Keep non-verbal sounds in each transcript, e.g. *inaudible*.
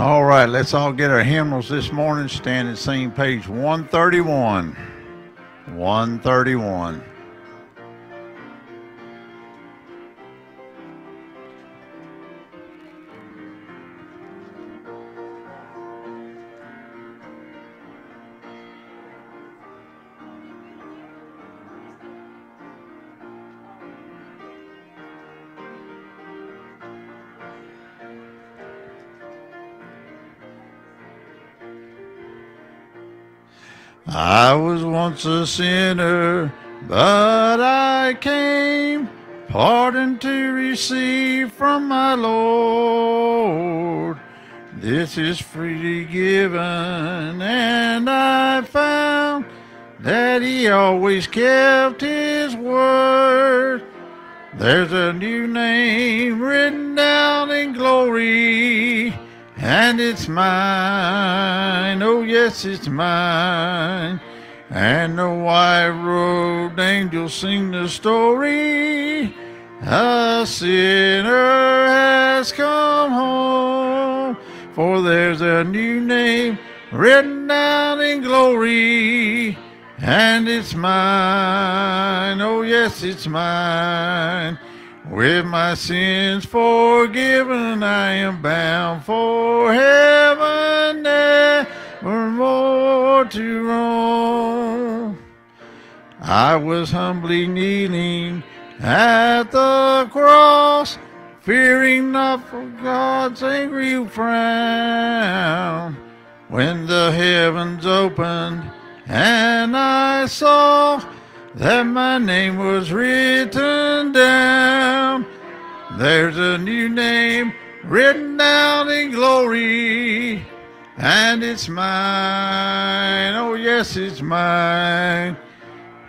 All right, let's all get our hymnals this morning. Stand and sing page 131. 131. I was once a sinner, but I came pardon to receive from my Lord. This is freely given, and I found that He always kept His word. There's a new name written down in glory and it's mine. Oh, yes, it's mine. And the white robed angels sing the story. A sinner has come home, for there's a new name written down in glory, and it's mine. Oh, yes, it's mine. With my sins forgiven, I am bound for heaven, nevermore to roam. I was humbly kneeling at the cross, fearing not for God's angry frown. When the heavens opened and I saw that my name was written down. There's a new name written down in glory, and it's mine. Oh, yes, it's mine.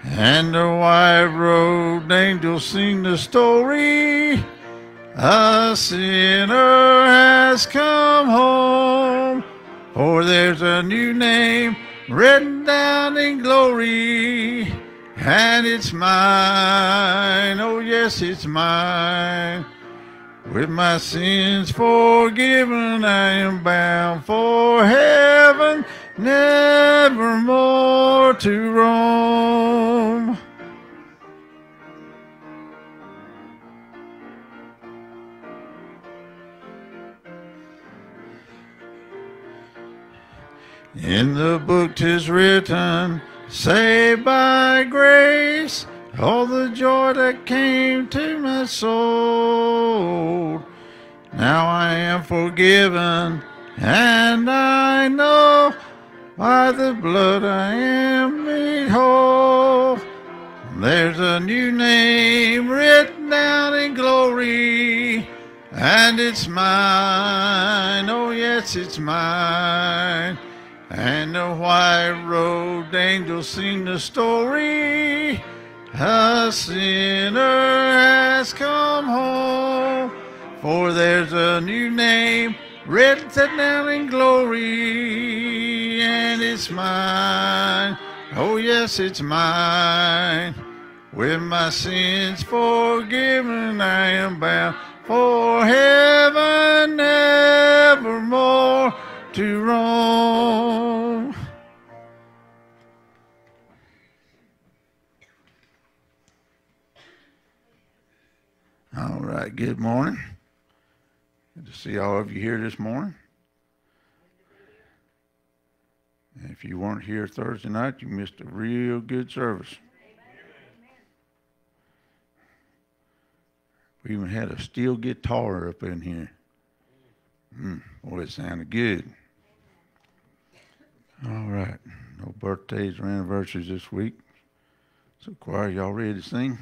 And the white robed angels sing the story. A sinner has come home, for there's a new name written down in glory and it's mine. Oh, yes, it's mine. With my sins forgiven, I am bound for heaven, never more to roam. In the book tis written, Saved by grace, all the joy that came to my soul. Now I am forgiven, and I know by the blood I am made whole. There's a new name written down in glory, and it's mine. Oh, yes, it's mine. And the white robed angels sing the story. A sinner has come home, for there's a new name written down in glory, and it's mine. Oh, yes, it's mine. With my sins forgiven, I am bound for heaven evermore to roam. All right, good morning. Good to see all of you here this morning. If you weren't here Thursday night, you missed a real good service. We even had a steel guitar up in here. Mm, boy, it sounded good. All right. No birthdays or anniversaries this week. So, choir, y'all ready to sing?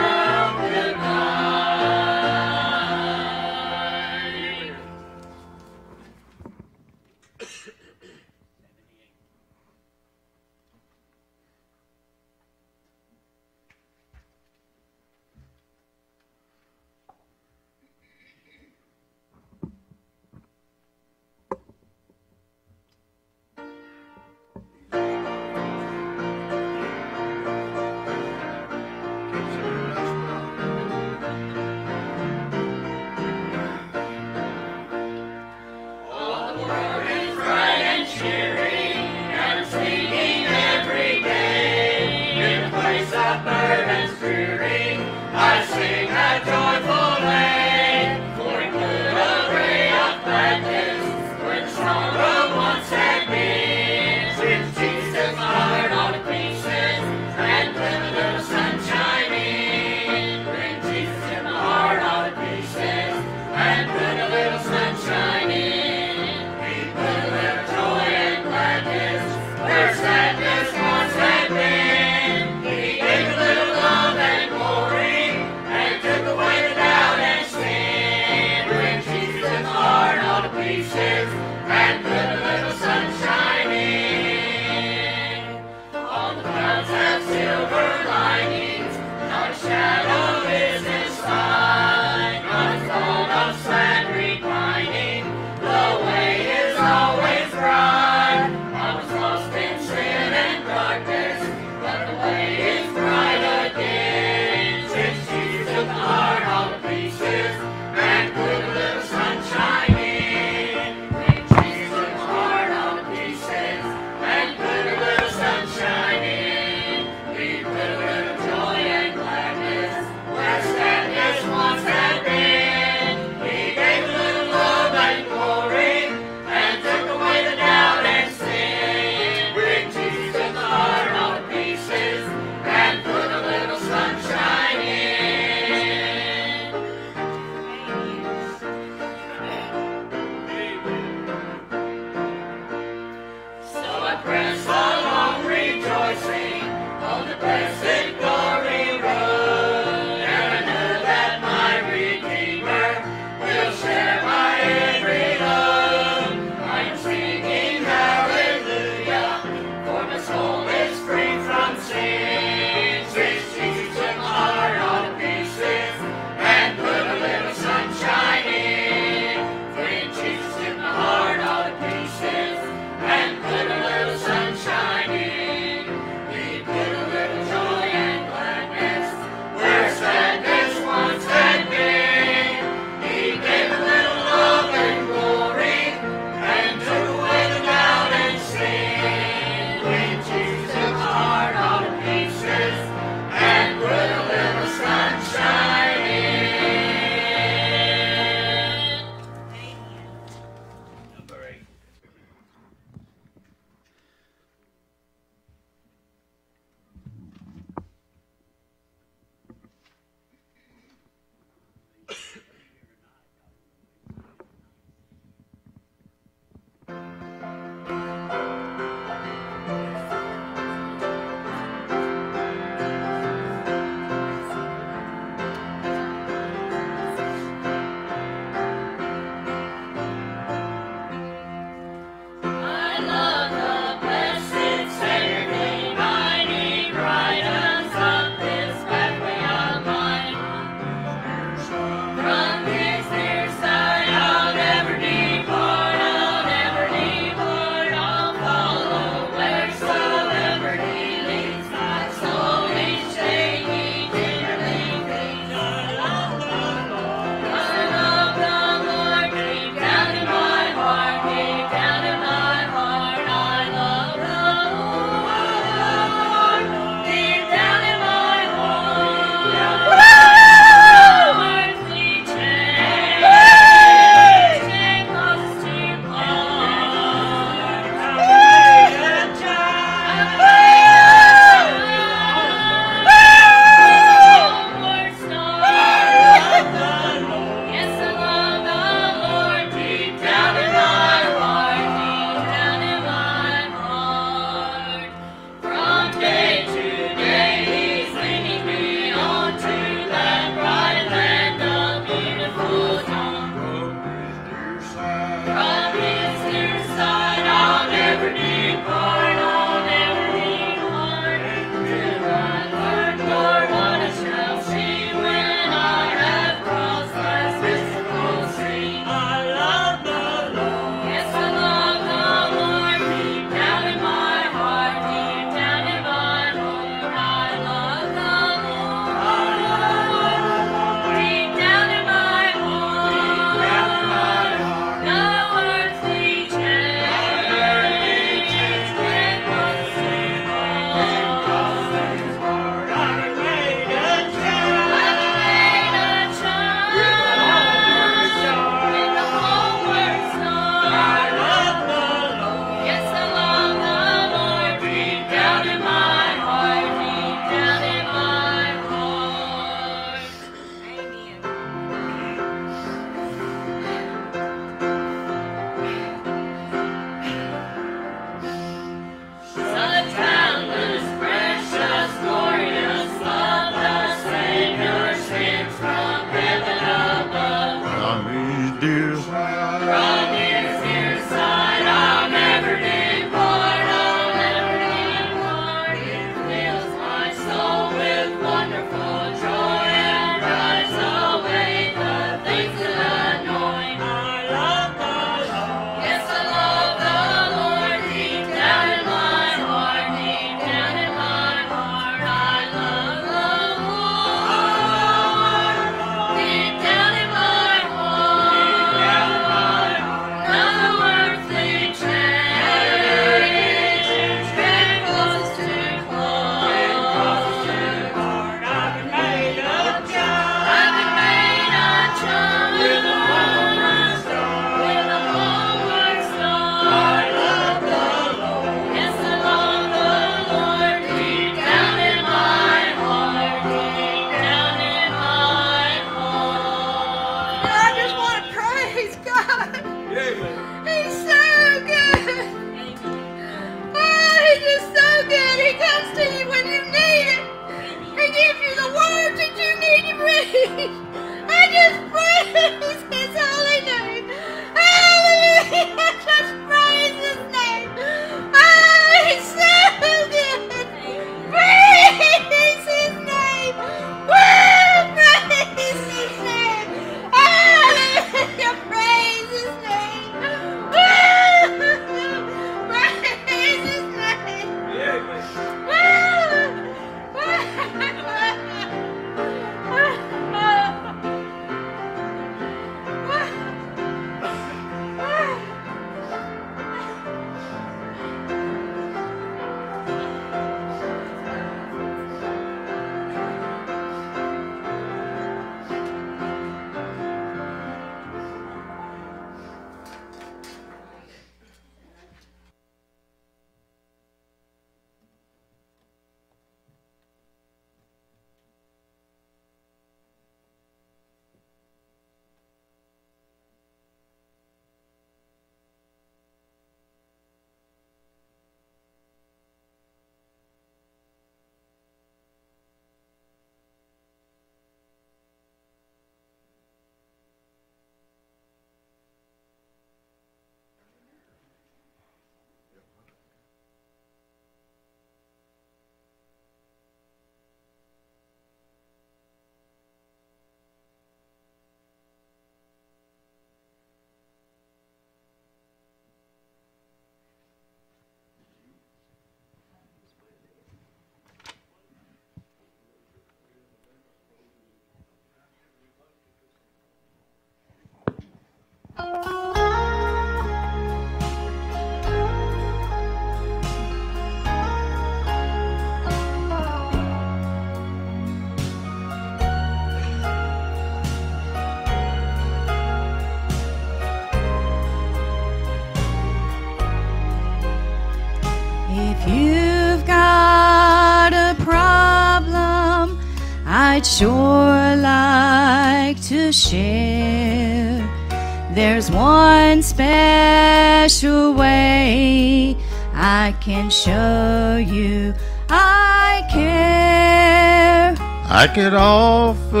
special way. I can show you I care. I could offer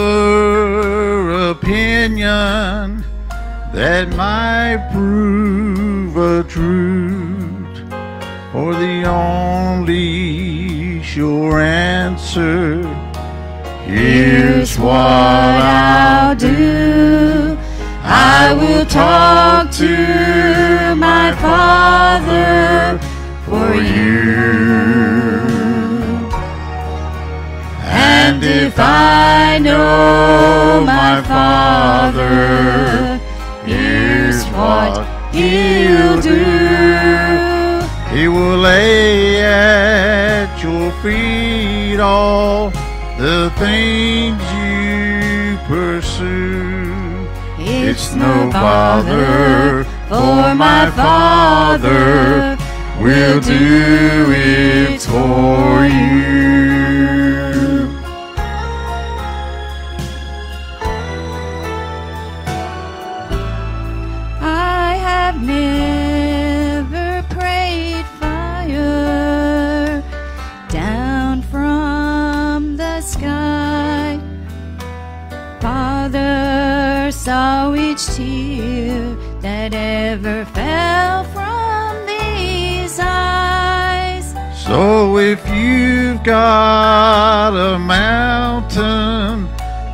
opinion that might prove a truth or the only sure answer. Here's what I'll do. I will talk to my Father for you. And if I know my Father, here's what He'll do. He will lay at your feet all the things you pursue no bother, for my Father will do it for you. Got a mountain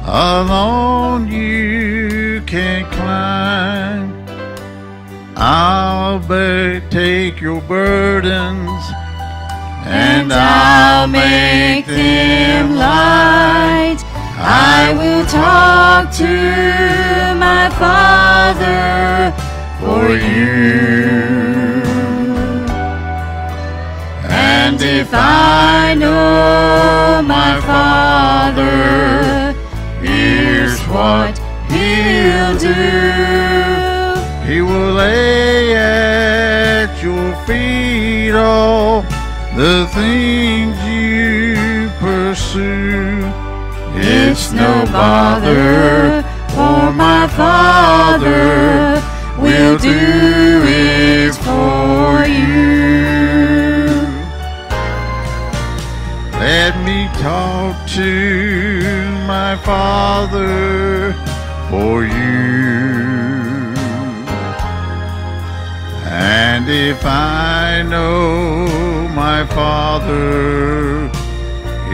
alone you can climb, I'll be, take your burdens and I'll make them light. I will talk to my Father for you. If I know my Father, here's what He'll do. He will lay at your feet all the things you pursue. It's no bother, for my Father will do it for talk to my Father for you. And if I know my Father,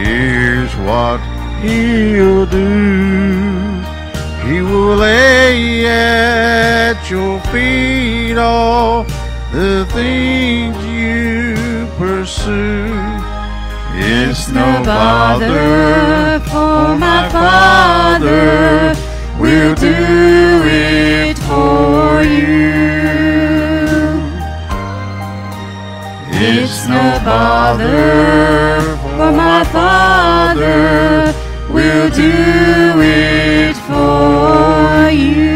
here's what He'll do. He will lay at your feet all the things you pursue. It's no bother, for my Father will do it for you. It's no bother, for my Father will do it for you.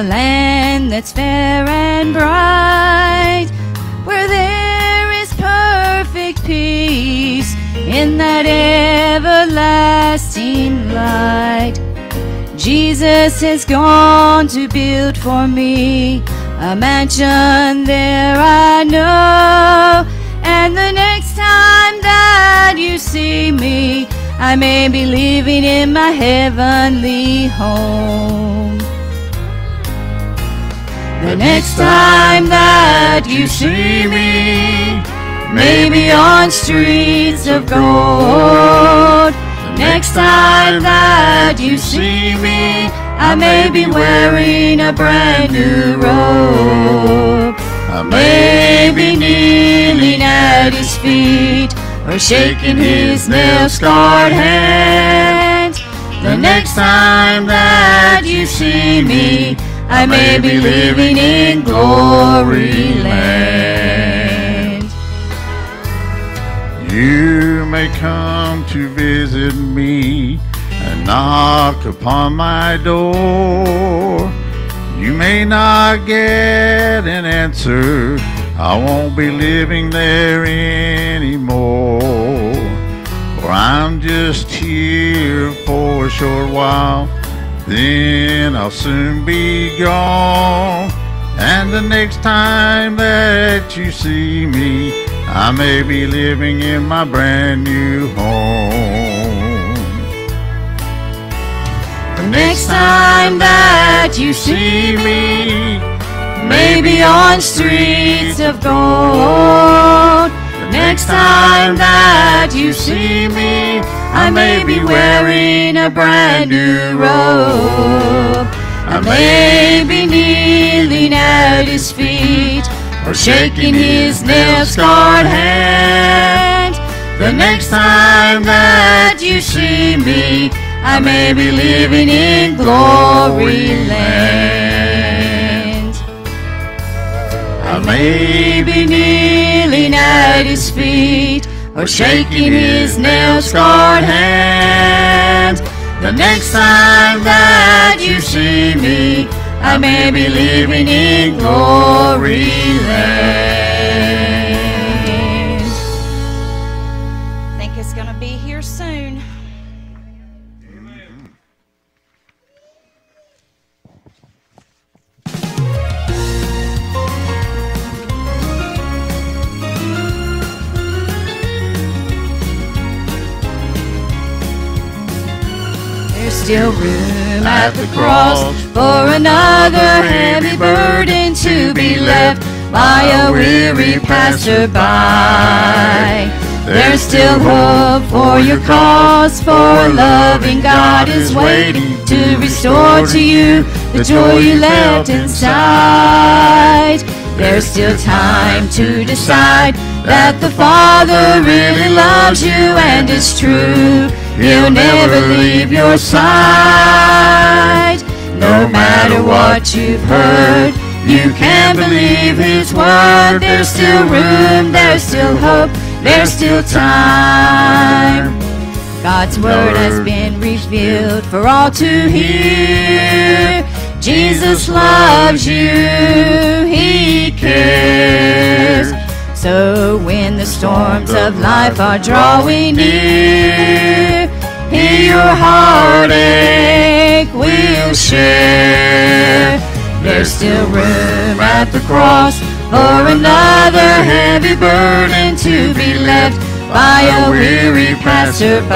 A land that's fair and bright, where there is perfect peace in that everlasting light. Jesus has gone to build for me a mansion there I know. And the next time that you see me, I may be living in my heavenly home. The next time that you see me, maybe on streets of gold. The next time that you see me, I may be wearing a brand new robe. I may be kneeling at his feet or shaking his nail-scarred hand. The next time that you see me, I may be living in glory land. You may come to visit me and knock upon my door. You may not get an answer. I won't be living there anymore. For I'm just here for a short while. Then I'll soon be gone. And the next time that you see me, I may be living in my brand new home. The next time that you see me, maybe on streets of gold. The next time that you see me, I may be wearing a brand new robe. I may be kneeling at his feet or shaking his nail-scarred hand. The next time that you see me, I may be living in glory land. I may be kneeling at his feet or shaking his nail-scarred hand. The next time that you see me, I may be living in glory land. Still room at the cross for another heavy burden to be left by a weary passerby. There's still hope for your cause, for a loving God is waiting to restore to you the joy you left inside. There's still time to decide that the Father really loves you and it's true. He'll never leave your side. No matter what you've heard, you can believe His word. There's still room, there's still hope, there's still time. God's word has been revealed for all to hear. Jesus loves you, He cares. So when the storms of life are drawing near, He your heartache will share. There's still room at the cross for another heavy burden to be left by a weary passerby.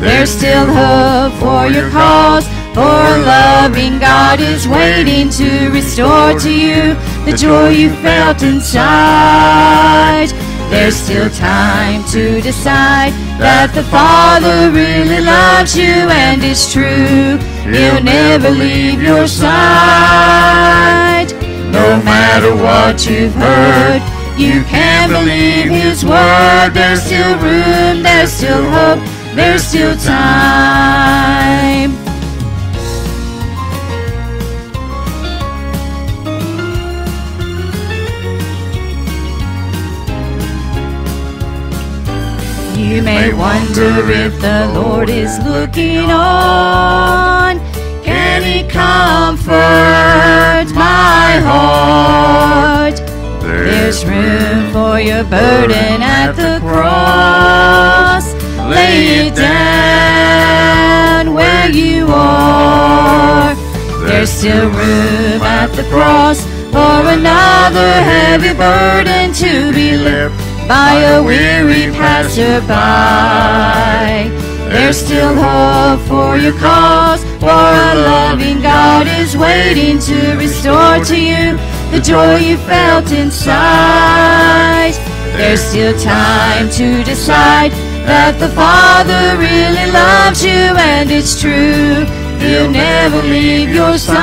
There's still hope for your cause, for a loving God is waiting to restore to you the joy you felt inside. There's still time to decide that the Father really loves you and it's true. He'll never leave your side. No matter what you've heard, you can believe His word. There's still room, there's still hope, there's still time. You may wonder if the Lord is looking on. Can He comfort my heart? There's room for your burden at the cross. Lay it down where you are. There's still room at the cross for another heavy burden to be lifted by a weary passerby. There's still hope for your cause, for a loving God is waiting to restore to you the joy you felt inside. There's still time to decide that the Father really loves you and it's true. He'll never leave your side.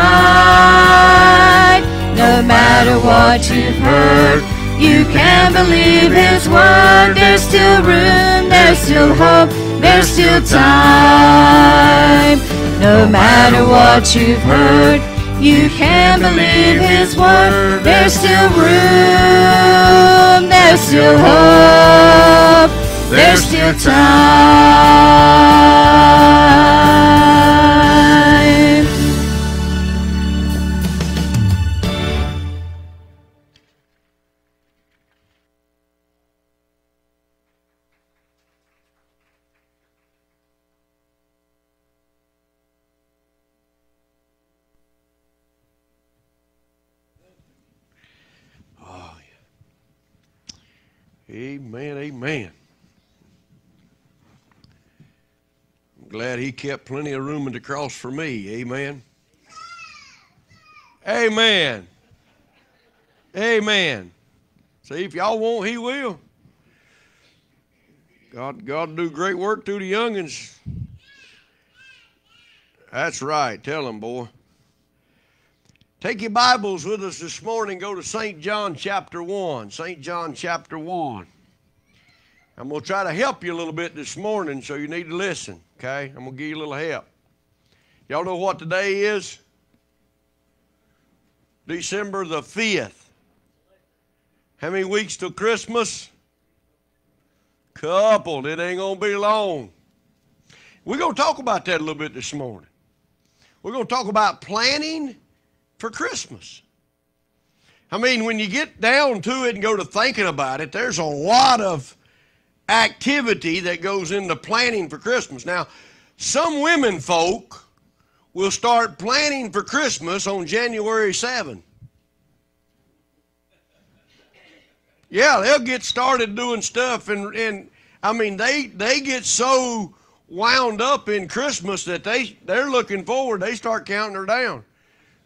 No matter what you've heard, you can believe His word. There's still room, there's still hope, there's still time. No matter what you've heard, you can believe His word. There's still room, there's still hope, there's still time. Glad he kept plenty of room in the cross for me. Amen. Amen. Amen. See, if y'all want, he will. God, God do great work through the youngins. That's right. Tell them, boy. Take your Bibles with us this morning. Go to St. John chapter 1. St. John chapter 1. I'm going to try to help you a little bit this morning, so you need to listen, okay? I'm going to give you a little help. Y'all know what today is? December the 5th. How many weeks till Christmas? Couple. It ain't going to be long. We're going to talk about that a little bit this morning. We're going to talk about planning for Christmas. I mean, when you get down to it and go to thinking about it, there's a lot of activity that goes into planning for Christmas. Now, some women folk will start planning for Christmas on January 7. Yeah, they'll get started doing stuff and and I mean they they get so wound up in Christmas that they they're looking forward. They start counting her down.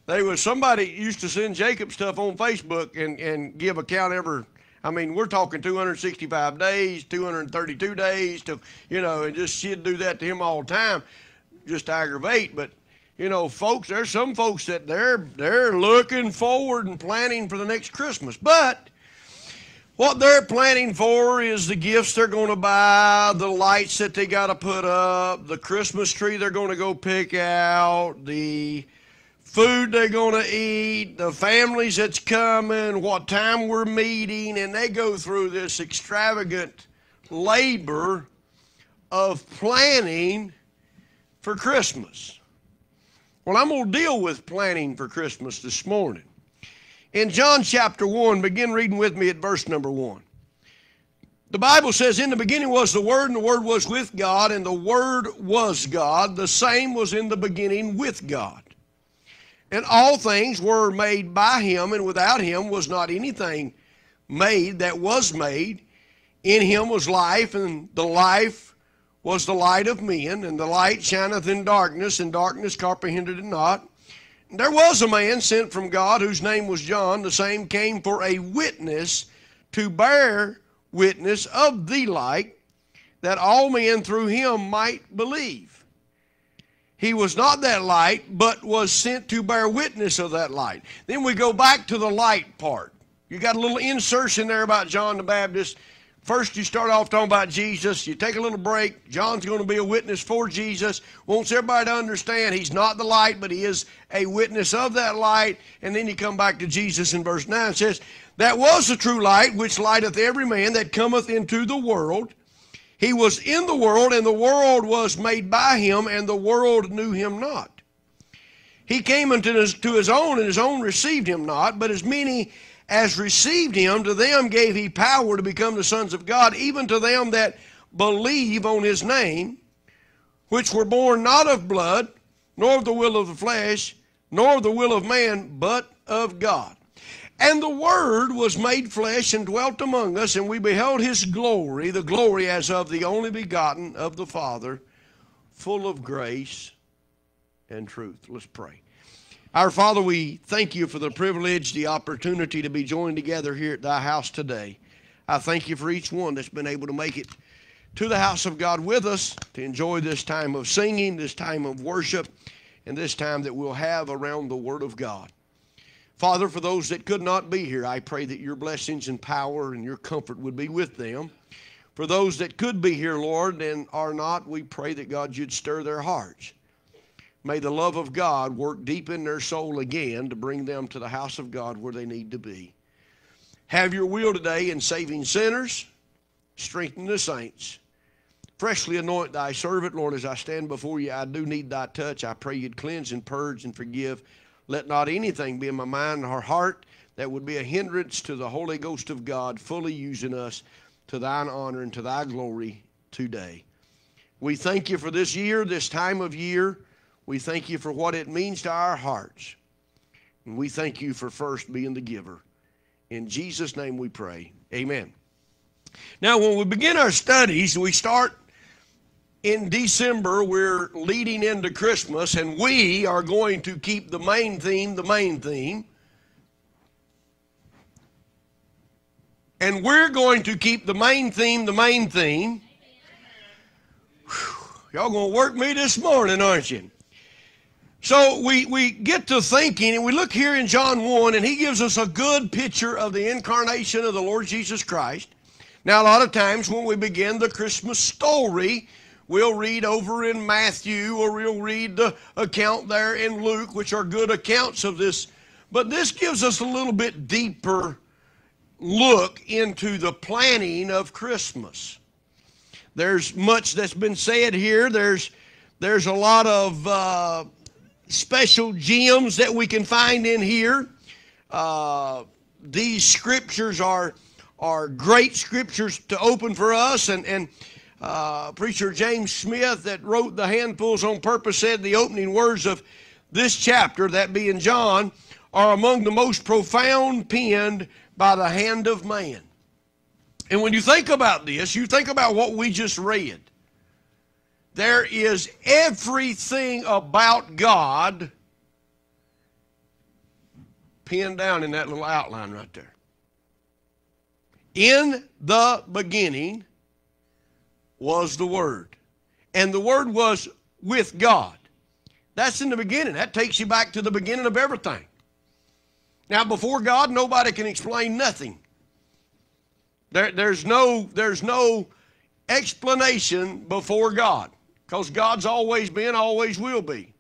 They was somebody used to send Jacob stuff on Facebook and and give a count every. I mean, we're talking 265 days, 232 days to you know, and just she'd do that to him all the time, just to aggravate. But you know, folks, there's some folks that they're they're looking forward and planning for the next Christmas, but what they're planning for is the gifts they're going to buy, the lights that they got to put up, the Christmas tree they're going to go pick out, the food they're going to eat, the families that's coming, what time we're meeting, and they go through this extravagant labor of planning for Christmas. Well, I'm going to deal with planning for Christmas this morning. In John chapter 1, begin reading with me at verse number 1. The Bible says, In the beginning was the Word, and the Word was with God, and the Word was God. The same was in the beginning with God. And all things were made by Him, and without Him was not anything made that was made. In Him was life, and the life was the light of men, and the light shineth in darkness, and darkness comprehended it not. There was a man sent from God whose name was John. The same came for a witness to bear witness of the light, that all men through him might believe. He was not that light, but was sent to bear witness of that light. Then we go back to the light part. You got a little insertion there about John the Baptist. First, you start off talking about Jesus. You take a little break. John's going to be a witness for Jesus. Wants everybody to understand he's not the light, but he is a witness of that light. And then you come back to Jesus in verse 9. It says, That was the true light, which lighteth every man that cometh into the world. He was in the world, and the world was made by him, and the world knew him not. He came unto his, to his own, and his own received him not. But as many as received him, to them gave he power to become the sons of God, even to them that believe on his name, which were born not of blood, nor of the will of the flesh, nor of the will of man, but of God. And the Word was made flesh and dwelt among us, and we beheld his glory, the glory as of the only begotten of the Father, full of grace and truth. Let's pray. Our Father, we thank you for the privilege, the opportunity to be joined together here at thy house today. I thank you for each one that's been able to make it to the house of God with us to enjoy this time of singing, this time of worship, and this time that we'll have around the Word of God. Father, for those that could not be here, I pray that your blessings and power and your comfort would be with them. For those that could be here, Lord, and are not, we pray that God you'd stir their hearts. May the love of God work deep in their soul again to bring them to the house of God where they need to be. Have your will today in saving sinners, strengthen the saints. Freshly anoint thy servant, Lord, as I stand before you. I do need thy touch. I pray you'd cleanse and purge and forgive. Let not anything be in my mind or heart that would be a hindrance to the Holy Ghost of God fully using us to thine honor and to thy glory today. We thank you for this year, this time of year. We thank you for what it means to our hearts. And we thank you for first being the giver. In Jesus' name we pray. Amen. Now, when we begin our studies, we start in December. We're leading into Christmas, and we are going to keep the main theme the main theme. And we're going to keep the main theme the main theme. Y'all going to work me this morning, aren't you? So we, we get to thinking, and we look here in John 1, and he gives us a good picture of the incarnation of the Lord Jesus Christ. Now, a lot of times when we begin the Christmas story, we'll read over in Matthew or we'll read the account there in Luke, which are good accounts of this. But this gives us a little bit deeper look into the planning of Christmas. There's much that's been said here. There's there's a lot of uh, special gems that we can find in here. Uh, these scriptures are are great scriptures to open for us, and and uh, preacher James Smith that wrote the handfuls on purpose said the opening words of this chapter, that being John, are among the most profound penned by the hand of man. And when you think about this, you think about what we just read. There is everything about God pinned down in that little outline right there. In the beginning was the Word, and the Word was with God. That's in the beginning. That takes you back to the beginning of everything. Now, before God, nobody can explain nothing. There, there's no, there's no explanation before God because God's always been, always will be.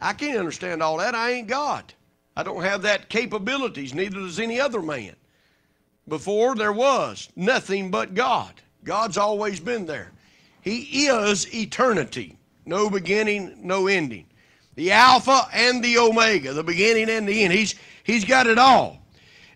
I can't understand all that. I ain't God. I don't have that capabilities, neither does any other man. Before there was nothing but God. God's always been there. He is eternity, no beginning, no ending. The Alpha and the Omega, the beginning and the end. He's, he's got it all.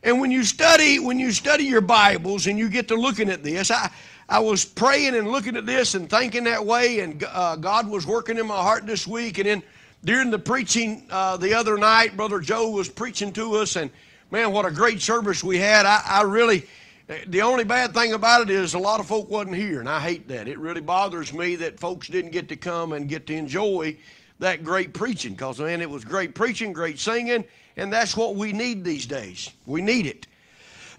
And when you study, when you study your Bibles and you get to looking at this, I, I was praying and looking at this and thinking that way, and uh, God was working in my heart this week. And then during the preaching uh, the other night, Brother Joe was preaching to us, and man, what a great service we had. I, I really, the only bad thing about it is a lot of folk wasn't here, and I hate that. It really bothers me that folks didn't get to come and get to enjoy that great preaching, because man, it was great preaching, great singing, and that's what we need these days. We need it.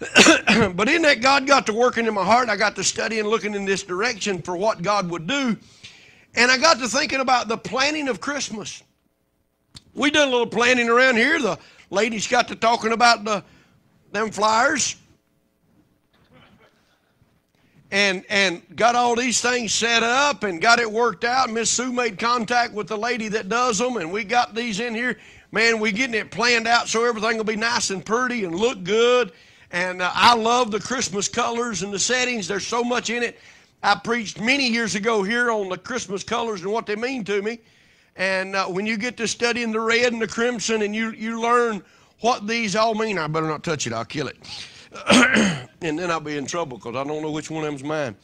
*coughs* but in that, God got to working in my heart. I got to studying, looking in this direction for what God would do. And I got to thinking about the planning of Christmas. We done a little planning around here. The ladies got to talking about the them flyers. And and got all these things set up and got it worked out. Miss Sue made contact with the lady that does them, and we got these in here. Man, we getting it planned out so everything will be nice and pretty and look good. And uh, I love the Christmas colors and the settings. There's so much in it. I preached many years ago here on the Christmas colors and what they mean to me. And uh, when you get to studying the red and the crimson and you, you learn what these all mean, I better not touch it, I'll kill it. *coughs* and then I'll be in trouble because I don't know which one of them's mine.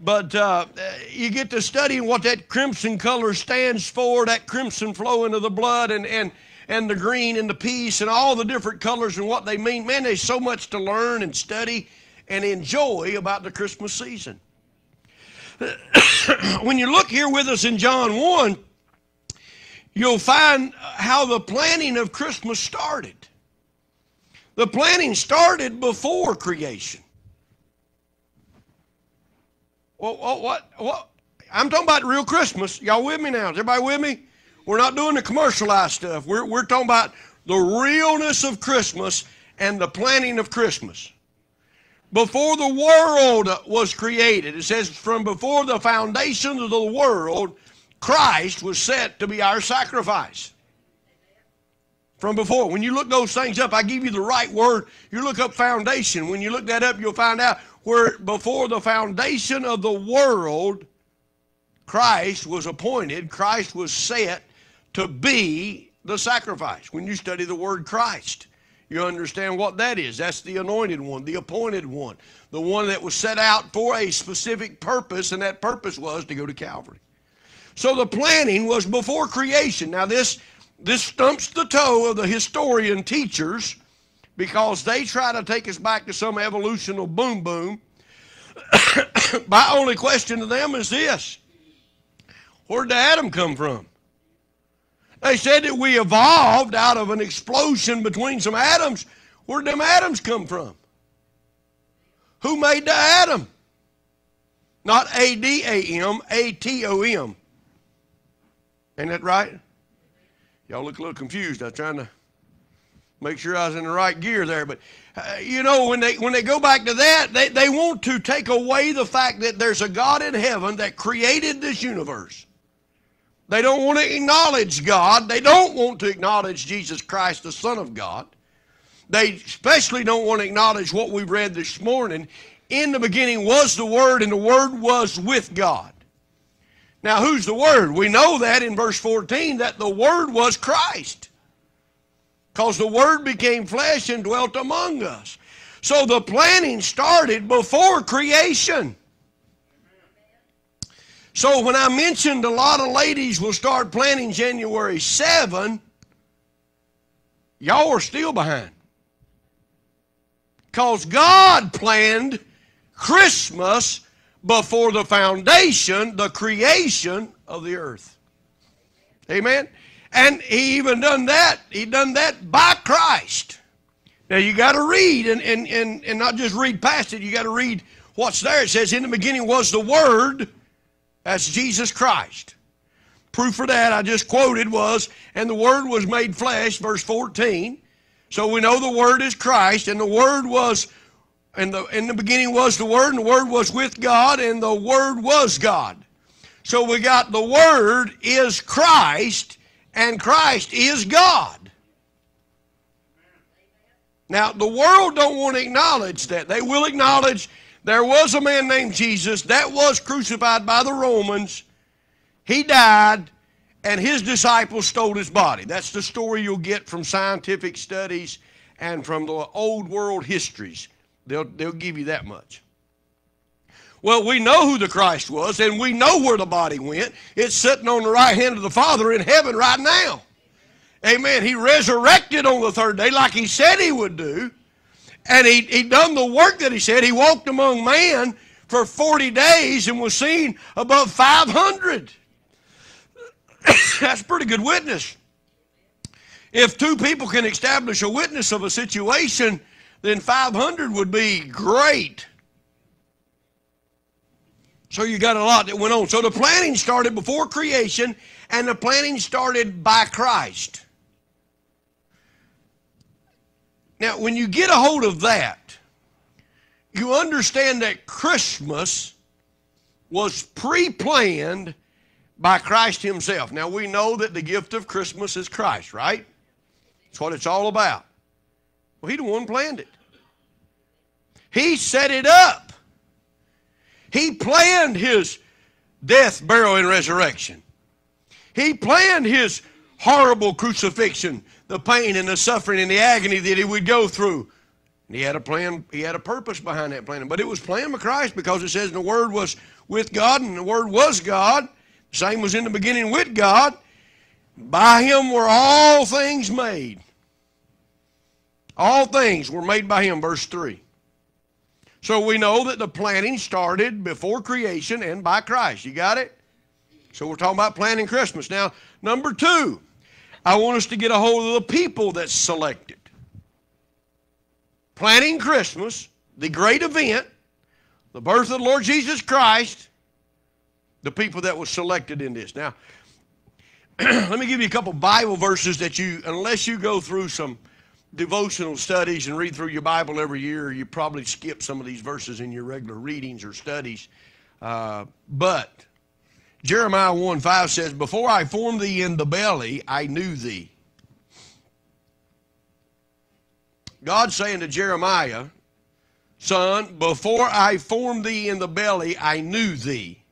But uh, you get to studying what that crimson color stands for, that crimson flowing of the blood, and, and, and the green and the peace, and all the different colors and what they mean. Man, there's so much to learn and study and enjoy about the Christmas season. *coughs* when you look here with us in John 1, you'll find how the planning of Christmas started. The planning started before creation. Well, what, what, what? I'm talking about real Christmas. Y'all with me now? Is everybody with me? We're not doing the commercialized stuff. We're, we're talking about the realness of Christmas and the planning of Christmas. Before the world was created, it says, from before the foundations of the world, Christ was set to be our sacrifice. From before. When you look those things up, I give you the right word. You look up foundation. When you look that up, you'll find out where before the foundation of the world, Christ was appointed, Christ was set to be the sacrifice. When you study the word Christ, you understand what that is. That's the anointed one, the appointed one, the one that was set out for a specific purpose, and that purpose was to go to Calvary. So the planning was before creation. Now this this stumps the toe of the historian teachers because they try to take us back to some evolutional boom boom. *coughs* My only question to them is this Where did Adam come from? They said that we evolved out of an explosion between some atoms. Where did them atoms come from? Who made the atom? Not A D A M, A T O M. Ain't that right? Y'all look a little confused. I was trying to make sure I was in the right gear there. But uh, you know, when they when they go back to that, they, they want to take away the fact that there's a God in heaven that created this universe. They don't want to acknowledge God. They don't want to acknowledge Jesus Christ, the Son of God. They especially don't want to acknowledge what we read this morning. In the beginning was the Word, and the Word was with God. Now, who's the Word? We know that in verse 14 that the Word was Christ. Because the Word became flesh and dwelt among us. So the planning started before creation. So when I mentioned a lot of ladies will start planning January 7, y'all are still behind. Because God planned Christmas before the foundation, the creation of the earth. Amen. And he even done that. He done that by Christ. Now you got to read and, and, and, and not just read past it, you got to read what's there. It says, In the beginning was the Word, that's Jesus Christ. Proof for that I just quoted was, and the Word was made flesh, verse 14. So we know the Word is Christ, and the Word was, and the, in the beginning was the Word, and the Word was with God, and the Word was God. So we got the Word is Christ, and Christ is God. Now, the world don't want to acknowledge that. They will acknowledge there was a man named Jesus that was crucified by the Romans. He died, and his disciples stole his body. That's the story you'll get from scientific studies and from the old world histories. They'll, they'll give you that much. Well, we know who the Christ was, and we know where the body went. It's sitting on the right hand of the Father in heaven right now. Amen. He resurrected on the third day like he said he would do. And he, he done the work that he said. He walked among man for 40 days and was seen above 500. *coughs* That's pretty good witness. If two people can establish a witness of a situation, then 500 would be great. So you got a lot that went on. So the planning started before creation, and the planning started by Christ. Now, when you get a hold of that, you understand that Christmas was pre planned by Christ Himself. Now, we know that the gift of Christmas is Christ, right? That's what it's all about. Well, He the one planned it, He set it up. He planned His death, burial, and resurrection. He planned His horrible crucifixion, the pain and the suffering and the agony that He would go through. And he had a plan, he had a purpose behind that plan. But it was planned by Christ because it says the Word was with God and the Word was God. The same was in the beginning with God. By him were all things made. All things were made by him, verse 3. So we know that the planning started before creation and by Christ. You got it? So we're talking about planning Christmas. Now, number two, I want us to get a hold of the people that's selected planning Christmas, the great event, the birth of the Lord Jesus Christ, the people that was selected in this. Now, *clears throat* let me give you a couple Bible verses that you, unless you go through some devotional studies and read through your Bible every year, you probably skip some of these verses in your regular readings or studies. Uh, but Jeremiah 1 5 says, Before I formed thee in the belly, I knew thee. God saying to Jeremiah, Son, before I formed thee in the belly, I knew thee.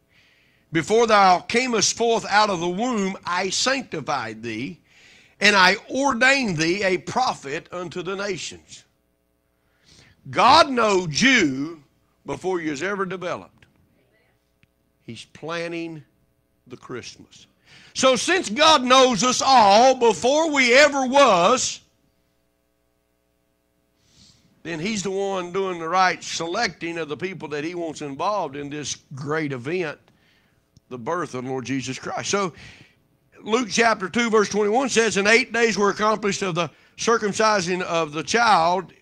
Before thou camest forth out of the womb, I sanctified thee, and I ordain thee a prophet unto the nations. God knows you before you was ever developed. He's planning the Christmas. So since God knows us all before we ever was, then he's the one doing the right selecting of the people that he wants involved in this great event, the birth of Lord Jesus Christ. So Luke chapter 2, verse 21 says, In eight days were accomplished of the circumcising of the child.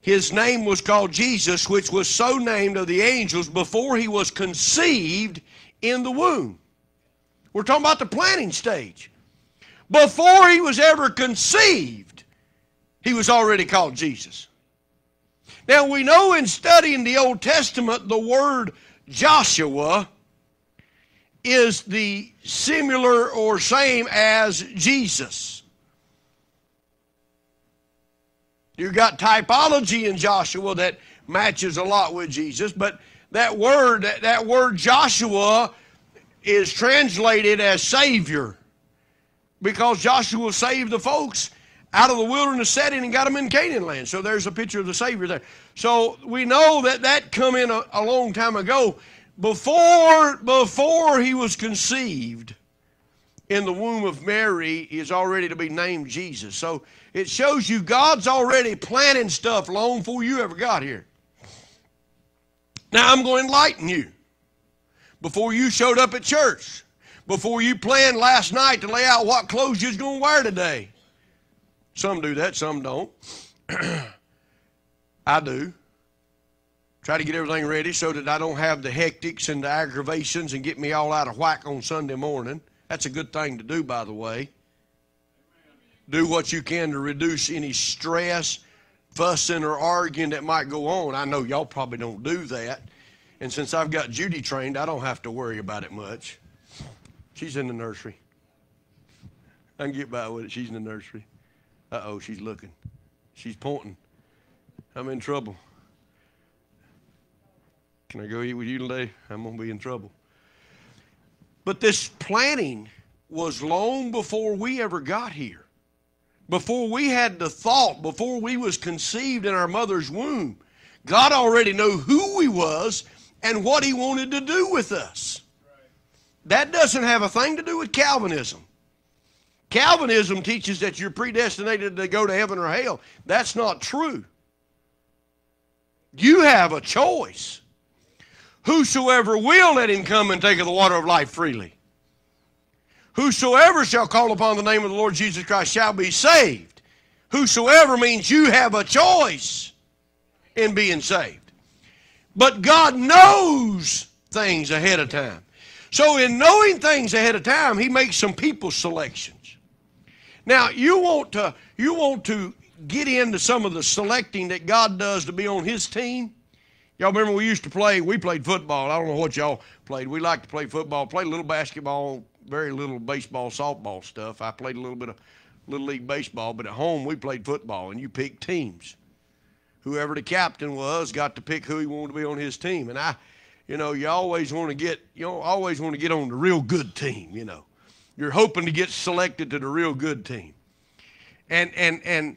His name was called Jesus, which was so named of the angels before he was conceived in the womb. We're talking about the planning stage. Before he was ever conceived, he was already called Jesus. Now we know in studying the Old Testament, the word Joshua is the similar or same as Jesus. You got typology in Joshua that matches a lot with Jesus, but that word, that, that word Joshua is translated as Savior because Joshua saved the folks out of the wilderness setting and got them in Canaan land. So there's a picture of the Savior there. So we know that that come in a, a long time ago. Before, before he was conceived in the womb of Mary is already to be named Jesus. So it shows you God's already planning stuff long before you ever got here. Now I'm going to enlighten you. Before you showed up at church, before you planned last night to lay out what clothes you're going to wear today. Some do that, some don't. *clears throat* I do. Try to get everything ready so that I don't have the hectics and the aggravations and get me all out of whack on Sunday morning. That's a good thing to do, by the way. Do what you can to reduce any stress, fussing, or arguing that might go on. I know y'all probably don't do that. And since I've got Judy trained, I don't have to worry about it much. She's in the nursery. I can get by with it. She's in the nursery. Uh oh, she's looking. She's pointing. I'm in trouble. Can I go eat with you today? I'm going to be in trouble. But this planning was long before we ever got here. Before we had the thought, before we was conceived in our mother's womb, God already knew who we was and what he wanted to do with us. That doesn't have a thing to do with Calvinism. Calvinism teaches that you're predestinated to go to heaven or hell. That's not true. You have a choice. Whosoever will let him come and take of the water of life freely. Whosoever shall call upon the name of the Lord Jesus Christ shall be saved. Whosoever means you have a choice in being saved. But God knows things ahead of time. So, in knowing things ahead of time, He makes some people selections. Now, you want to you want to get into some of the selecting that God does to be on His team. Y'all remember we used to play, we played football. I don't know what y'all played. We liked to play football, played a little basketball, very little baseball, softball stuff. I played a little bit of little league baseball, but at home we played football and you picked teams. Whoever the captain was got to pick who he wanted to be on his team. And I, you know, you always want to get, you know, always want to get on the real good team, you know. You're hoping to get selected to the real good team. And and and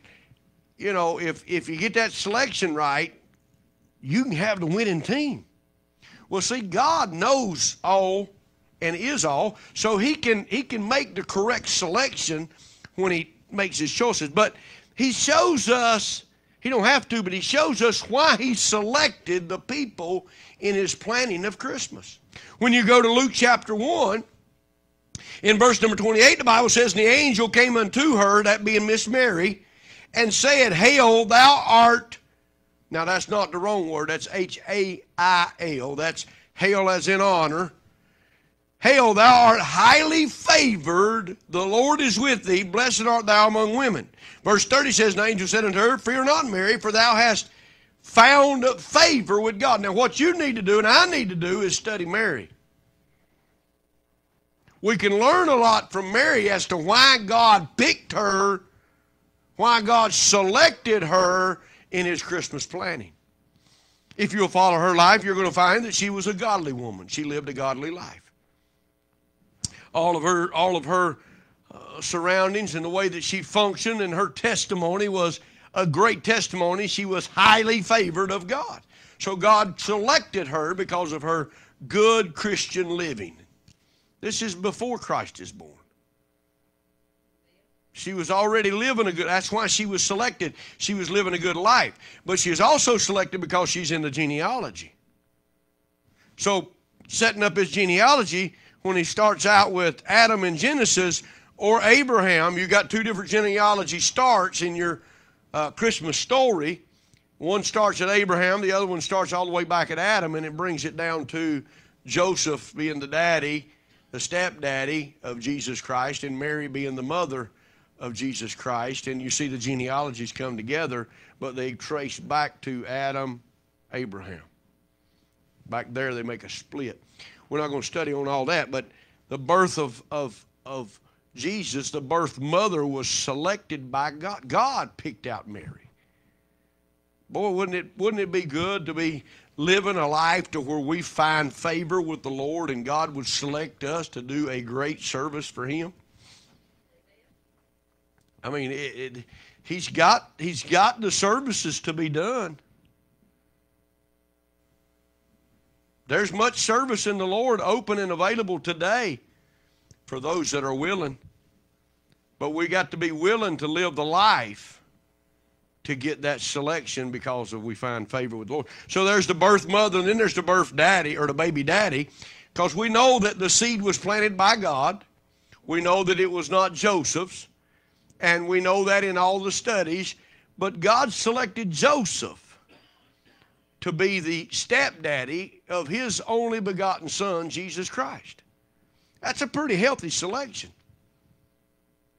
you know, if if you get that selection right, you can have the winning team. Well, see, God knows all and is all, so he can he can make the correct selection when he makes his choices. But he shows us he don't have to, but he shows us why he selected the people in his planning of Christmas. When you go to Luke chapter 1, in verse number 28, the Bible says, the angel came unto her, that being Miss Mary, and said, Hail, thou art now, that's not the wrong word. That's H A I L. That's hail as in honor. Hail, thou art highly favored. The Lord is with thee. Blessed art thou among women. Verse 30 says, An angel said unto her, Fear not, Mary, for thou hast found favor with God. Now, what you need to do, and I need to do, is study Mary. We can learn a lot from Mary as to why God picked her, why God selected her in his Christmas planning. If you'll follow her life, you're going to find that she was a godly woman. She lived a godly life. All of her, all of her uh, surroundings and the way that she functioned and her testimony was a great testimony. She was highly favored of God. So God selected her because of her good Christian living. This is before Christ is born. She was already living a good, that's why she was selected. She was living a good life. But she was also selected because she's in the genealogy. So, setting up his genealogy, when he starts out with Adam in Genesis or Abraham, you got two different genealogy starts in your uh, Christmas story. One starts at Abraham, the other one starts all the way back at Adam, and it brings it down to Joseph being the daddy, the stepdaddy of Jesus Christ, and Mary being the mother of Jesus Christ, and you see the genealogies come together, but they trace back to Adam, Abraham. Back there, they make a split. We're not going to study on all that, but the birth of, of, of Jesus, the birth mother, was selected by God. God picked out Mary. Boy, wouldn't it, wouldn't it be good to be living a life to where we find favor with the Lord and God would select us to do a great service for Him? I mean, it, it, he's got he's got the services to be done. There's much service in the Lord open and available today for those that are willing. But we got to be willing to live the life to get that selection because of we find favor with the Lord. So there's the birth mother, and then there's the birth daddy or the baby daddy, because we know that the seed was planted by God. We know that it was not Joseph's, and we know that in all the studies. But God selected Joseph to be the stepdaddy of his only begotten son, Jesus Christ. That's a pretty healthy selection.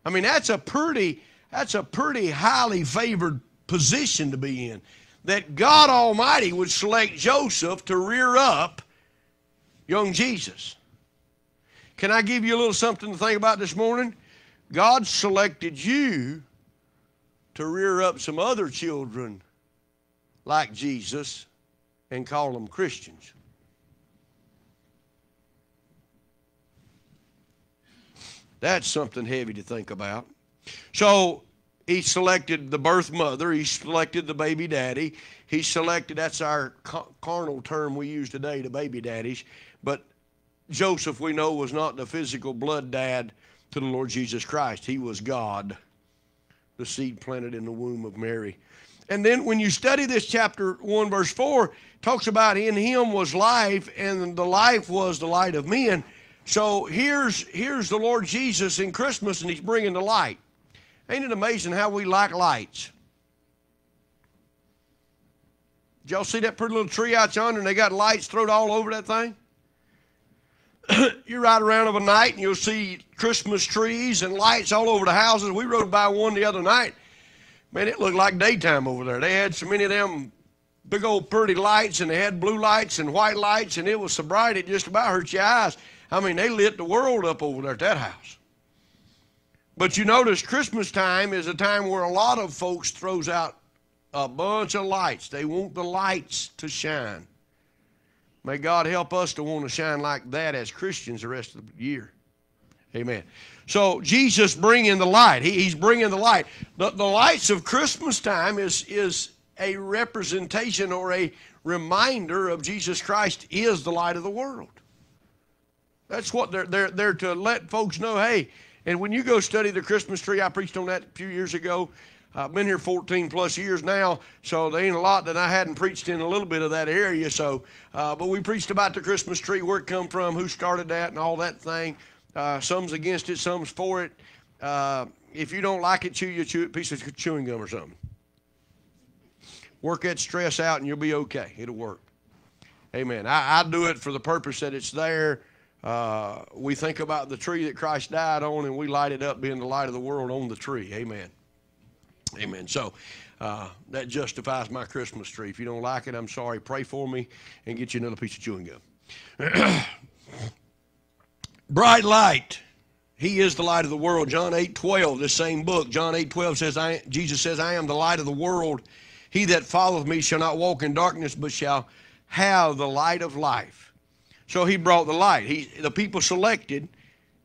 I mean, that's a pretty that's a pretty highly favored position to be in. That God Almighty would select Joseph to rear up young Jesus. Can I give you a little something to think about this morning? God selected you to rear up some other children like Jesus and call them Christians. That's something heavy to think about. So he selected the birth mother, he selected the baby daddy, he selected, that's our carnal term we use today, the baby daddies. But Joseph, we know, was not the physical blood dad to the Lord Jesus Christ. He was God, the seed planted in the womb of Mary. And then when you study this chapter 1, verse 4, talks about in him was life, and the life was the light of men. So here's, here's the Lord Jesus in Christmas, and he's bringing the light. Ain't it amazing how we like lights? Did y'all see that pretty little tree out yonder, and they got lights thrown all over that thing? *coughs* you ride around of a night, and you'll see Christmas trees and lights all over the houses. We rode by one the other night. Man, it looked like daytime over there. They had so many of them big old pretty lights, and they had blue lights and white lights, and it was so bright it just about hurt your eyes. I mean, they lit the world up over there at that house. But you notice Christmas time is a time where a lot of folks throws out a bunch of lights. They want the lights to shine. May God help us to want to shine like that as Christians the rest of the year. Amen. So Jesus bringing the light. He, he's bringing the light. The, the lights of Christmas time is, is a representation or a reminder of Jesus Christ is the light of the world. That's what they're, they're, they're to let folks know, hey, and when you go study the Christmas tree, I preached on that a few years ago. I've been here 14 plus years now, so there ain't a lot that I hadn't preached in a little bit of that area. So, uh, but we preached about the Christmas tree, where it come from, who started that, and all that thing. Uh, some's against it, some's for it. Uh, if you don't like it, chew your chew, piece of chewing gum or something. Work that stress out, and you'll be okay. It'll work. Amen. I, I do it for the purpose that it's there uh, we think about the tree that Christ died on and we light it up being the light of the world on the tree. Amen. Amen. So uh, that justifies my Christmas tree. If you don't like it, I'm sorry. Pray for me and get you another piece of chewing gum. *clears throat* Bright light. He is the light of the world. John 8 12, the same book. John 8 12 says, I, Jesus says, I am the light of the world. He that followeth me shall not walk in darkness, but shall have the light of life. So he brought the light. He, the people selected.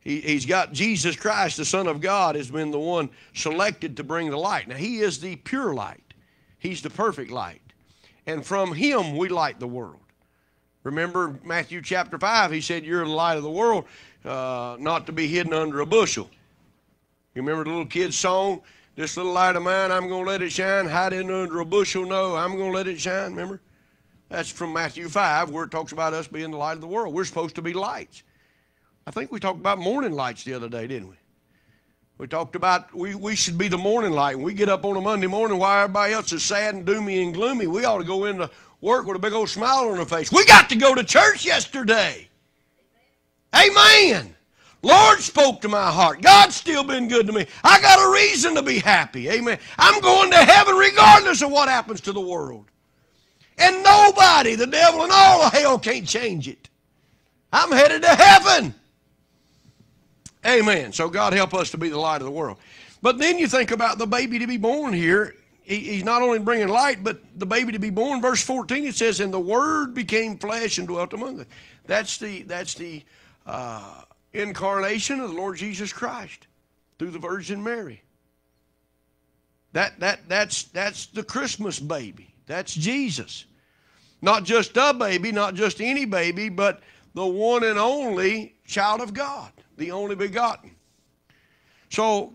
He, he's got Jesus Christ, the Son of God, has been the one selected to bring the light. Now, he is the pure light, he's the perfect light. And from him we light the world. Remember Matthew chapter 5, he said, You're the light of the world, uh, not to be hidden under a bushel. You remember the little kid's song? This little light of mine, I'm going to let it shine. Hide it under a bushel, no, I'm going to let it shine. Remember? That's from Matthew 5, where it talks about us being the light of the world. We're supposed to be lights. I think we talked about morning lights the other day, didn't we? We talked about we, we should be the morning light. When we get up on a Monday morning while everybody else is sad and doomy and gloomy, we ought to go into work with a big old smile on our face. We got to go to church yesterday. Amen. Lord spoke to my heart. God's still been good to me. I got a reason to be happy. Amen. I'm going to heaven regardless of what happens to the world. And nobody, the devil and all of hell, can't change it. I'm headed to heaven. Amen. So God help us to be the light of the world. But then you think about the baby to be born here he, he's not only bringing light, but the baby to be born. Verse 14 it says, "And the Word became flesh and dwelt among us." That's the that's the uh, incarnation of the Lord Jesus Christ through the Virgin Mary. That that that's that's the Christmas baby. That's Jesus. Not just a baby, not just any baby, but the one and only child of God, the only begotten. So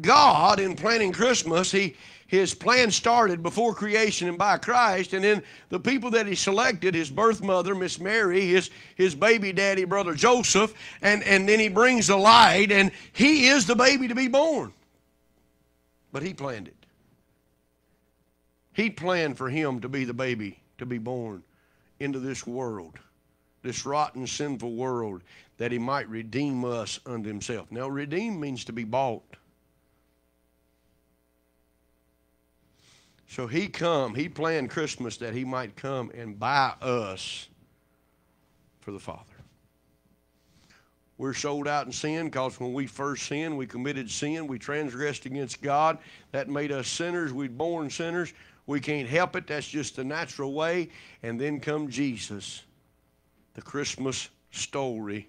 God, in planning Christmas, he his plan started before creation and by Christ, and then the people that he selected, his birth mother, Miss Mary, his, his baby daddy, brother Joseph, and, and then he brings the light, and he is the baby to be born. But he planned it. He planned for him to be the baby to be born into this world, this rotten, sinful world, that he might redeem us unto himself. Now, redeem means to be bought. So he come, he planned Christmas that he might come and buy us for the Father. We're sold out in sin because when we first sinned, we committed sin, we transgressed against God. That made us sinners. We'd born sinners. We can't help it. That's just the natural way. And then come Jesus, the Christmas story,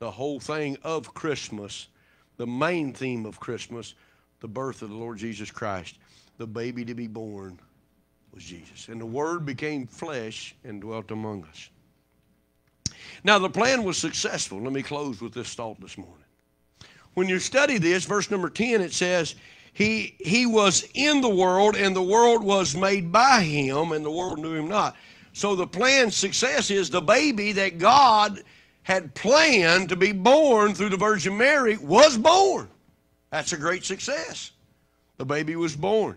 the whole thing of Christmas, the main theme of Christmas, the birth of the Lord Jesus Christ the baby to be born was Jesus. And the Word became flesh and dwelt among us. Now, the plan was successful. Let me close with this thought this morning. When you study this, verse number 10, it says, he, he was in the world, and the world was made by him, and the world knew him not. So the plan's success is the baby that God had planned to be born through the Virgin Mary was born. That's a great success. The baby was born.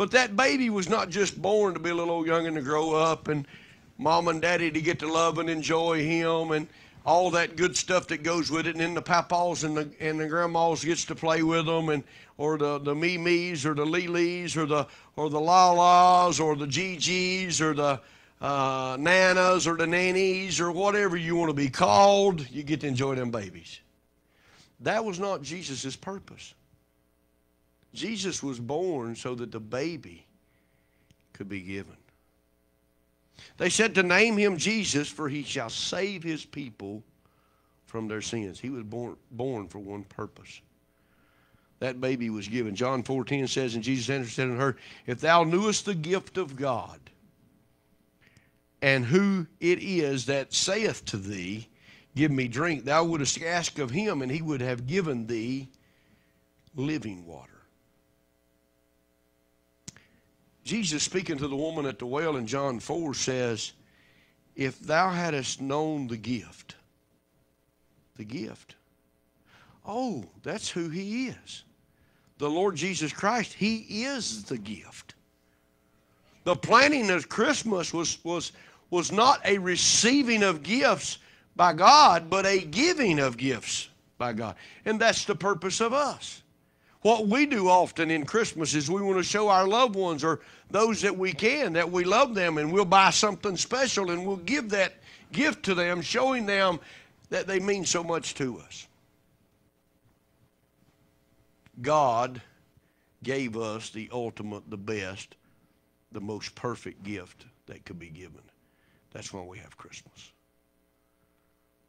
But that baby was not just born to be a little old youngin' to grow up and mom and daddy to get to love and enjoy him and all that good stuff that goes with it. And then the papaws and the, and the grandmas gets to play with them and or the, the Mimis or the Lilis or the or the Lalas or the Gigi's or the uh, Nanas or the Nannies or whatever you want to be called. You get to enjoy them babies. That was not Jesus' purpose. Jesus was born so that the baby could be given. They said to name him Jesus, for he shall save his people from their sins. He was born, born for one purpose. That baby was given. John 14 says, And Jesus answered said unto her, If thou knewest the gift of God, and who it is that saith to thee, Give me drink, thou wouldst ask of him, and he would have given thee living water. Jesus, speaking to the woman at the well in John 4, says, If thou hadst known the gift, the gift. Oh, that's who he is. The Lord Jesus Christ, he is the gift. The planning of Christmas was, was, was not a receiving of gifts by God, but a giving of gifts by God. And that's the purpose of us. What we do often in Christmas is we want to show our loved ones or those that we can that we love them and we'll buy something special and we'll give that gift to them, showing them that they mean so much to us. God gave us the ultimate, the best, the most perfect gift that could be given. That's why we have Christmas.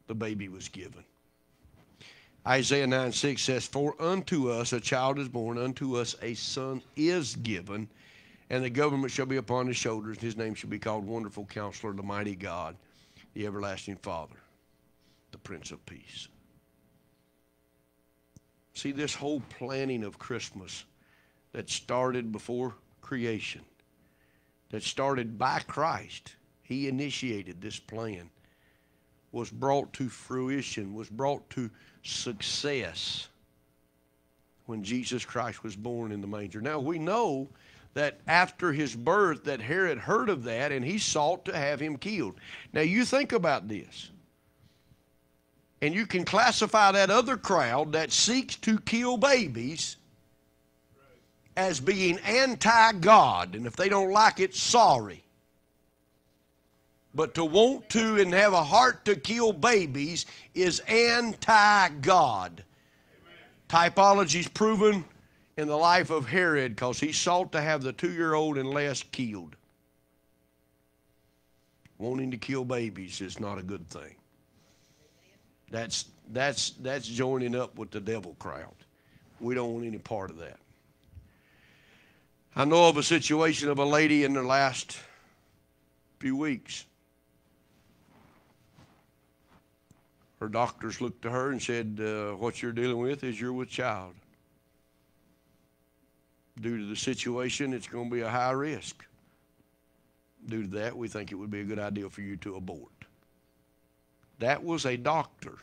The baby was given. Isaiah 9 6 says, For unto us a child is born, unto us a son is given, and the government shall be upon his shoulders, and his name shall be called Wonderful Counselor, the Mighty God, the Everlasting Father, the Prince of Peace. See, this whole planning of Christmas that started before creation, that started by Christ, he initiated this plan, was brought to fruition, was brought to success when Jesus Christ was born in the manger. Now we know that after his birth that Herod heard of that and he sought to have him killed. Now you think about this. And you can classify that other crowd that seeks to kill babies as being anti God. And if they don't like it, sorry. But to want to and have a heart to kill babies is anti God. Typology's proven in the life of Herod because he sought to have the two year old and less killed. Wanting to kill babies is not a good thing. That's, that's, that's joining up with the devil crowd. We don't want any part of that. I know of a situation of a lady in the last few weeks. Her doctors looked to her and said, uh, What you're dealing with is you're with child. Due to the situation, it's going to be a high risk. Due to that, we think it would be a good idea for you to abort. That was a doctor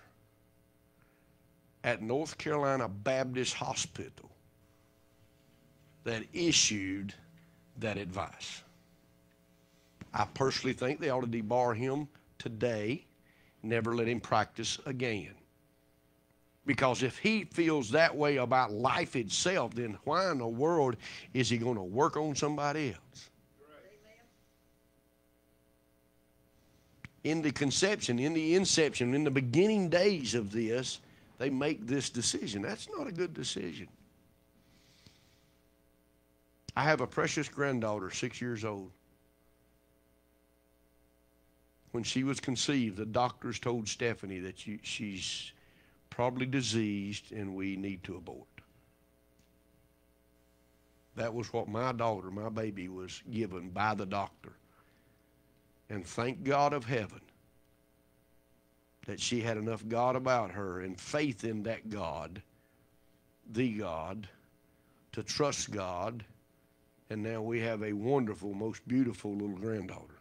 at North Carolina Baptist Hospital that issued that advice. I personally think they ought to debar him today, never let him practice again. Because if he feels that way about life itself, then why in the world is he going to work on somebody else? In the conception, in the inception, in the beginning days of this, they make this decision. That's not a good decision. I have a precious granddaughter, six years old. When she was conceived, the doctors told Stephanie that she, she's probably diseased and we need to abort. That was what my daughter, my baby, was given by the doctor. And thank God of heaven that she had enough God about her and faith in that God, the God, to trust God. And now we have a wonderful, most beautiful little granddaughter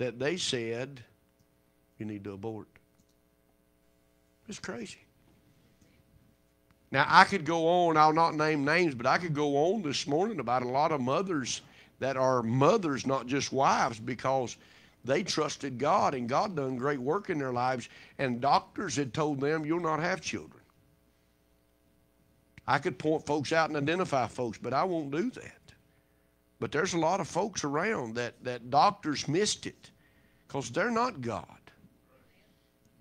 that they said, you need to abort. It's crazy. Now, I could go on, I'll not name names, but I could go on this morning about a lot of mothers that are mothers, not just wives, because they trusted God and God done great work in their lives, and doctors had told them, You'll not have children. I could point folks out and identify folks, but I won't do that. But there's a lot of folks around that, that doctors missed it because they're not God.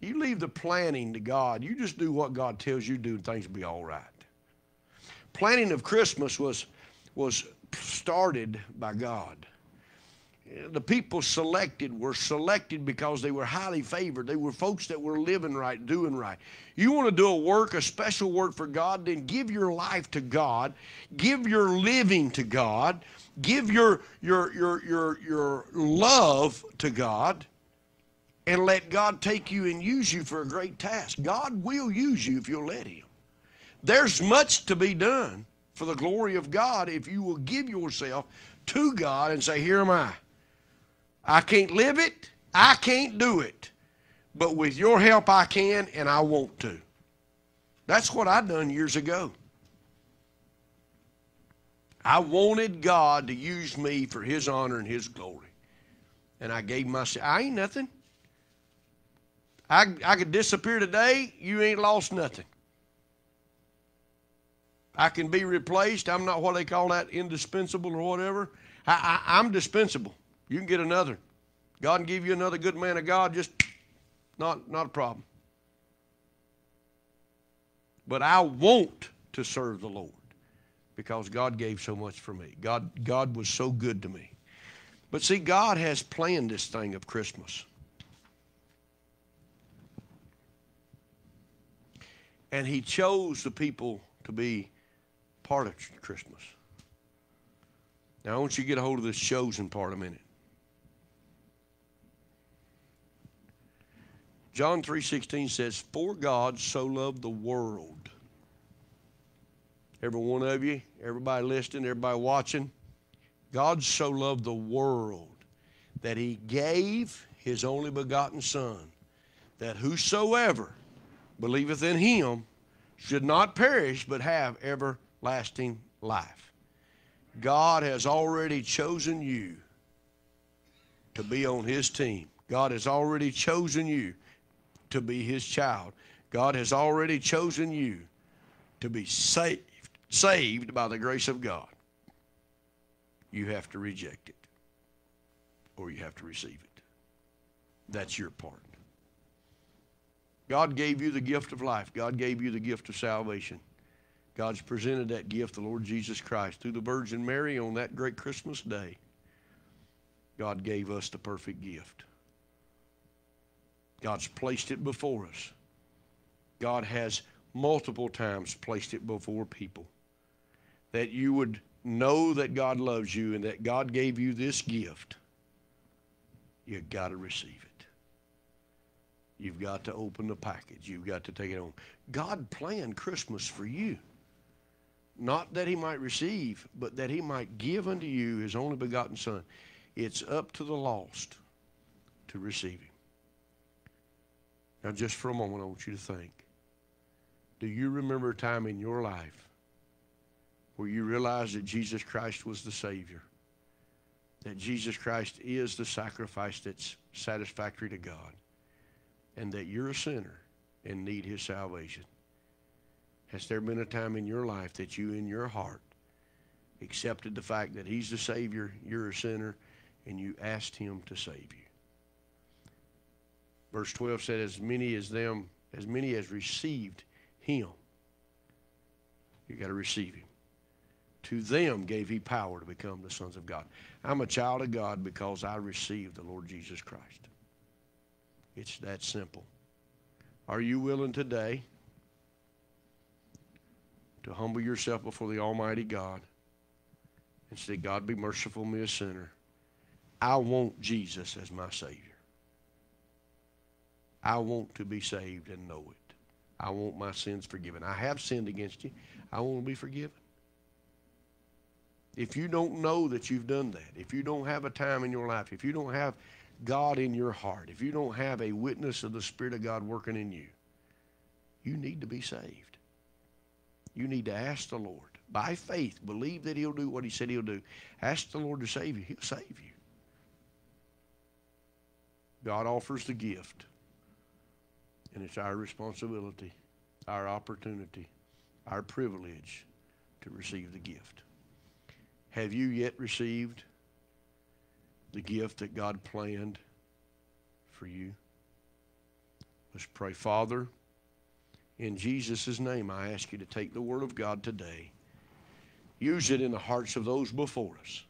You leave the planning to God. You just do what God tells you to do, and things will be all right. Planning of Christmas was, was started by God. The people selected were selected because they were highly favored. They were folks that were living right, doing right. You want to do a work, a special work for God, then give your life to God. Give your living to God. Give your, your, your, your, your love to God and let God take you and use you for a great task. God will use you if you'll let Him. There's much to be done for the glory of God if you will give yourself to God and say, Here am I. I can't live it, I can't do it. But with your help, I can and I want to. That's what I done years ago. I wanted God to use me for His honor and His glory. And I gave myself, I ain't nothing. I, I could disappear today, you ain't lost nothing. I can be replaced. I'm not what they call that indispensable or whatever. I, I, I'm dispensable. You can get another. God can give you another good man of God, just not, not a problem. But I want to serve the Lord because God gave so much for me. God, God was so good to me. But see, God has planned this thing of Christmas. And He chose the people to be part of Christmas. Now, I want you to get a hold of this chosen part a minute. John 3:16 says, "For God so loved the world." Every one of you, everybody listening, everybody watching, God so loved the world that he gave his only begotten son that whosoever believeth in him should not perish but have everlasting life. God has already chosen you to be on his team. God has already chosen you to be his child. God has already chosen you to be saved, saved by the grace of God. You have to reject it or you have to receive it. That's your part. God gave you the gift of life. God gave you the gift of salvation. God's presented that gift, the Lord Jesus Christ, through the Virgin Mary on that great Christmas day. God gave us the perfect gift. God's placed it before us. God has multiple times placed it before people. That you would know that God loves you and that God gave you this gift. You've got to receive it. You've got to open the package. You've got to take it home. God planned Christmas for you. Not that he might receive, but that he might give unto you his only begotten Son. It's up to the lost to receive him. Now, just for a moment, I want you to think. Do you remember a time in your life where you realize that Jesus Christ was the Savior? That Jesus Christ is the sacrifice that's satisfactory to God? And that you're a sinner and need His salvation? Has there been a time in your life that you, in your heart, accepted the fact that He's the Savior, you're a sinner, and you asked Him to save you? Verse 12 said, As many as them, as many as received Him, you got to receive Him. To them gave He power to become the sons of God. I'm a child of God because I received the Lord Jesus Christ. It's that simple. Are you willing today to humble yourself before the Almighty God and say, God, be merciful me, a sinner? I want Jesus as my Savior. I want to be saved and know it. I want my sins forgiven. I have sinned against you. I want to be forgiven. If you don't know that you've done that, if you don't have a time in your life, if you don't have God in your heart, if you don't have a witness of the Spirit of God working in you, you need to be saved. You need to ask the Lord. By faith, believe that He'll do what He said He'll do. Ask the Lord to save you. He'll save you. God offers the gift. And it's our responsibility, our opportunity, our privilege to receive the gift. Have you yet received the gift that God planned for you? Let's pray. Father, in Jesus' name, I ask you to take the Word of God today. Use it in the hearts of those before us.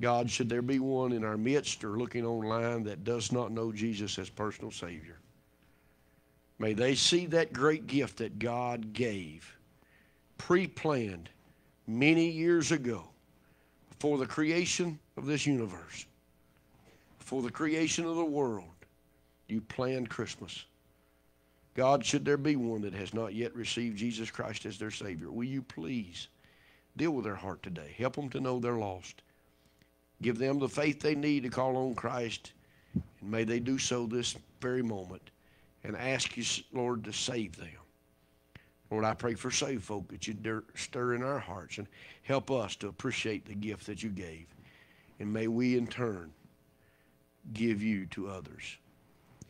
God, should there be one in our midst or looking online that does not know Jesus as personal Savior, May they see that great gift that God gave, pre planned many years ago, before the creation of this universe, before the creation of the world. You planned Christmas. God, should there be one that has not yet received Jesus Christ as their Savior, will you please deal with their heart today? Help them to know they're lost. Give them the faith they need to call on Christ, and may they do so this very moment and ask you, Lord, to save them. Lord, I pray for saved folk that you stir in our hearts and help us to appreciate the gift that you gave. And may we in turn give you to others.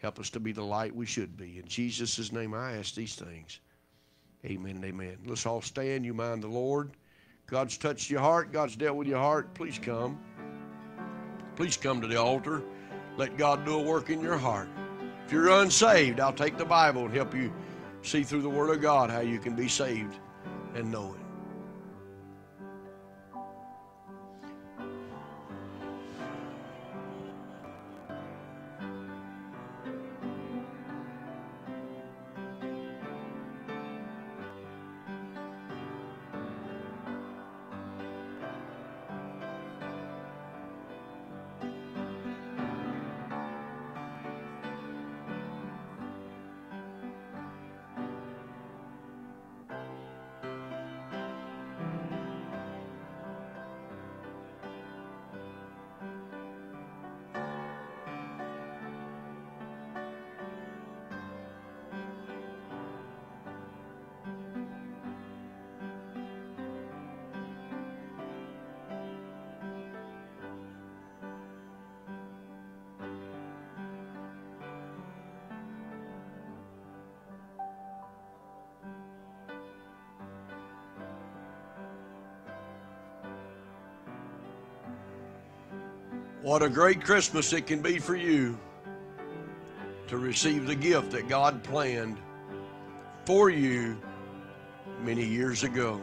Help us to be the light we should be. In Jesus' name I ask these things. Amen and amen. Let's all stand. You mind the Lord. God's touched your heart. God's dealt with your heart. Please come. Please come to the altar. Let God do a work in your heart. If you're unsaved, I'll take the Bible and help you see through the Word of God how you can be saved and know it. What a great Christmas it can be for you to receive the gift that God planned for you many years ago.